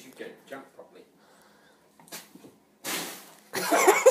because you can't jump properly.